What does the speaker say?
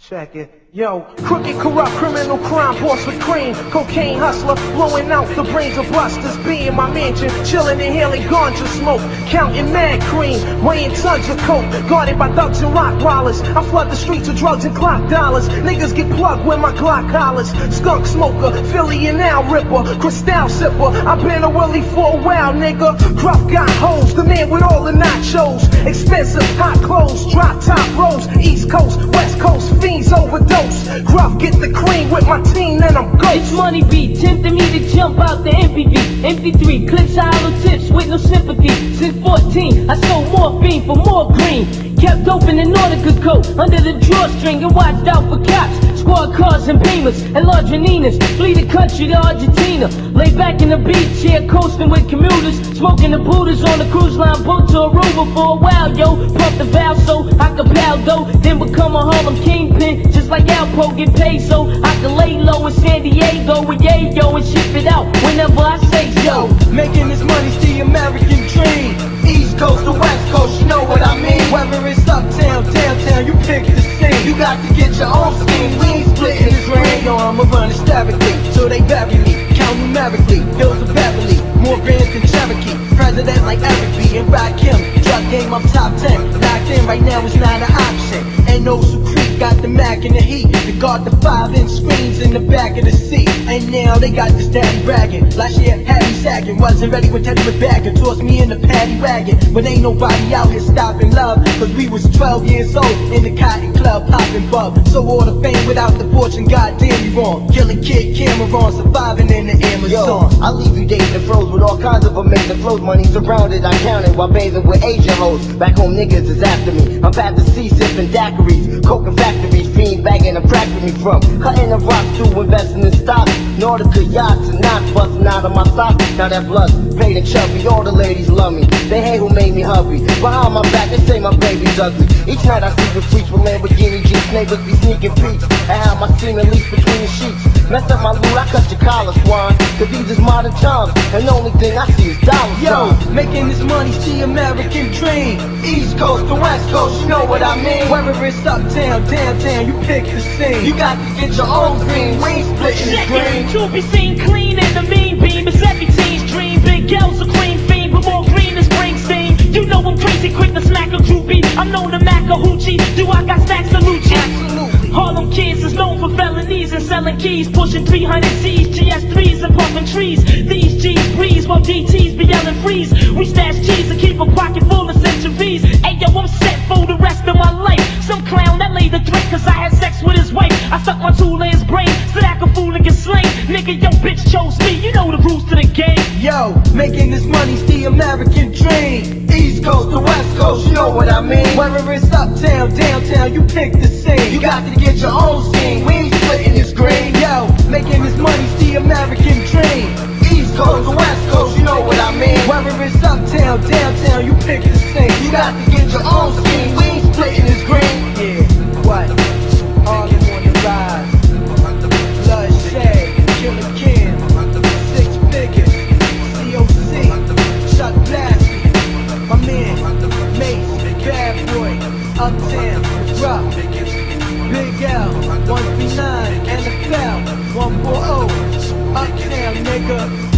Check it. Yo, crooked, corrupt, criminal crime, boss with cream, cocaine hustler, blowing out the brains of busters, be in my mansion, chilling, inhaling ganja smoke, counting mad cream, weighing tons of coke, guarded by thugs and rock rottweilers. I flood the streets with drugs and clock dollars. Niggas get plugged with my Glock collars. Skunk smoker, Philly and now ripper, Cristal sipper. I've been a willy for a while, nigga. Gruff got hoes, the man with all the nachos, expensive hot clothes, drop top rolls, East Coast, overdose. Gruff get the cream with my team, and I'm This ghost. money be tempting me to jump out the MPV. MP3 clips hollow tips with no sympathy. Since 14, I sold morphine for more green. Kept open in Nautica coat under the drawstring and watched out for cops. Squad cars and beamers and Ladroninas. Flee the country to Argentina. Lay back in the beach chair coasting with commuters. Smoking the Buddhas on the cruise line boat to Aruba for a while, yo. Pump the valve so I can pal dough. Then become a Harlem kingpin. Like Alpo get paid so I can lay low in San Diego with Yayo and ship it out whenever I say so. Making this money's the American dream. East Coast to West Coast, you know what I mean. Whether it's uptown, downtown, you pick the scene. You got to get your own scheme. We ain't splitting this ring. Yo, I'ma run hysterically, so they bury me. Count numerically, hills of Beverly, more bands than Cherokee. President like Eric B. and Rakim. Drug game, I'm top 10. Locked in right now, it's not an option. And those who creep got the Mac in the heat. They got the 5 inch screens in the back of the seat. And now they got this daddy bragging. Last year, had me sagging. Wasn't ready when Teddy was back and tossed me in the paddy wagon. But ain't nobody out here stopping love. Cause we was 12 years old in the cotton club popping bub. So all the fame without the fortune, goddamn you wrong. Killing kid Cam'ron, surviving in the Yo, Amazon. I leave you dating the froze with all kinds of amazing flows. Money surrounded, I count it while bathing with Asian hoes. Back home, niggas is after me. I'm past the sea sipping daiquiris, coca factories, fiend bagging a crack for me from. Cutting the rocks to investing in stocks. Nautica yachts and knots busting out of my socks. Now that blood's paid and chubby, all the ladies love me. They hate who made me hubby. Behind my back, they say my baby's ugly. Each night I sleep with freaks with Lamborghini Jeeps. Neighbors be sneaking peeks. I have my semen leaks between the sheets. Mess up my loot, I cut your collar, swine. Cause these is modern times, and the only thing I see is dollar Yo, signs. making this money's the American dream. East Coast to West Coast, you know what I mean. Whether it's uptown, downtown, you pick the scene. You got to get your own green. We ain't splitting the green. Second, to be seen clean in the mean beam. It's every teen's dream. Big L's a cream fiend, but more green than Springsteen. You know I'm crazy, quick to smack a groupie. I'm known to mac a hoochie. Do I got stacks of Lucci? Absolutely. Harlem for felonies and selling keys, pushing 300 C's, GS3s and pumping trees. These G's breeze while DTs be yelling freeze. We stash cheese and keep a pocket full of centuries. Yo, I'm set for the rest of my life. Some clown that laid the threat cause I had sex with his wife. I sucked my two lands brain so that I could fool and get slain. Nigga, yo, bitch chose me. You know the rules to the game. Yo, making this money's the American dream. East Coast to West Coast, you know what I mean. Whether it's uptown, downtown, you pick the scene. You got to get your own scene. We ain't splitting this green. Yo, making this money's the American dream. East Coast to West Coast, you know what I mean. Whether it's uptown, downtown, you pick the scene. You got to get your own scene. We ain't splitting this green. Yeah, Uptown, Rock, Big L, 139, NFL, 140, Uptown, nigga.